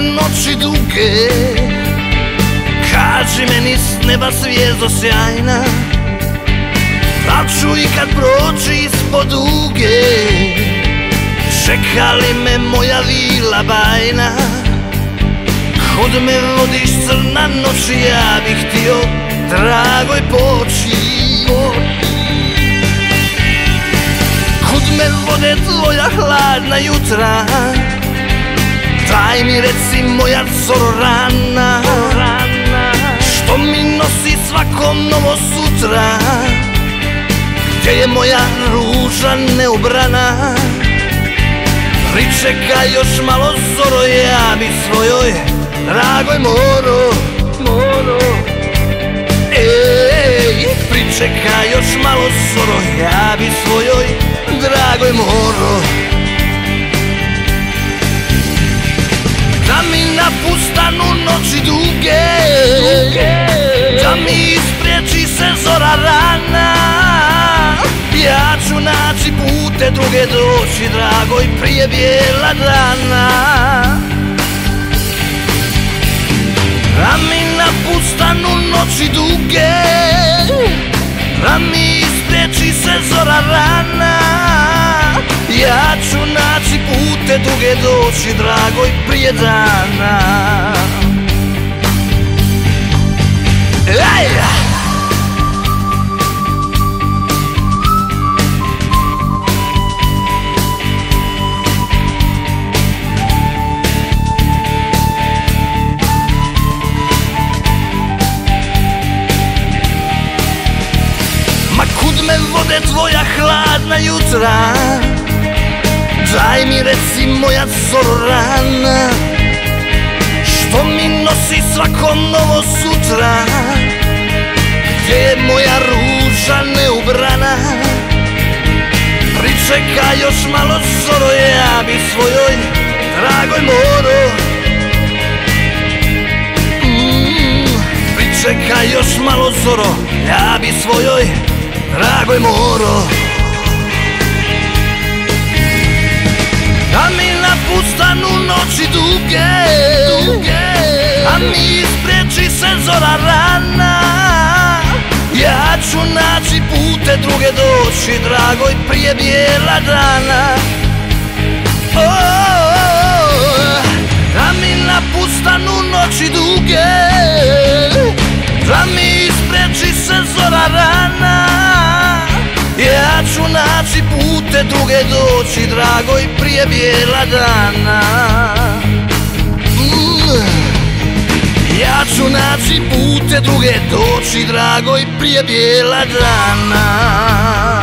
noći duge. Kaži meni s neba zvijezdo sjajna. Da ću i kad proći ispod duge Čeka li me moja vila bajna? Kud me vodiš crna noć ja bih htio dragoj poći. Kud me vode tvoja hladna jutra Daj mi reci moja coro rana. Što mi nosi svako novo sutra? Gdje je moja ruža neubrana Pričeka još malo zoro Ja bi svojoj dragoj moro. Moro. Ej, pričeka još malo zoro Ja bi svojoj zora rana. Ja ću naći pute druge doći dragoj prije bijela dana. Da mi napustanu noći duge. Da mi ispriječi se zora rana. Ja ću naći pute duge doći dragoj prije dana. Ej! Tvoja hladna jutra. Daj mi reci moja coro rana Što mi nosi svako novo sutra? Gdje je moja ruža neubrana? Pričeka još malo zoro Ja bi svojoj dragoj moro. Mm, Pričeka još malo zoro Ja bi svojoj dragoj moro. Da mi napustanu noći duge A mi ispriječi se zora rana. Ja ću naći pute druge doći dragoj prije bijela dana. O, pute druge doći dragoj prije bijela dana Mm. Ja ću naći pute druge doći dragoj prije bijela dana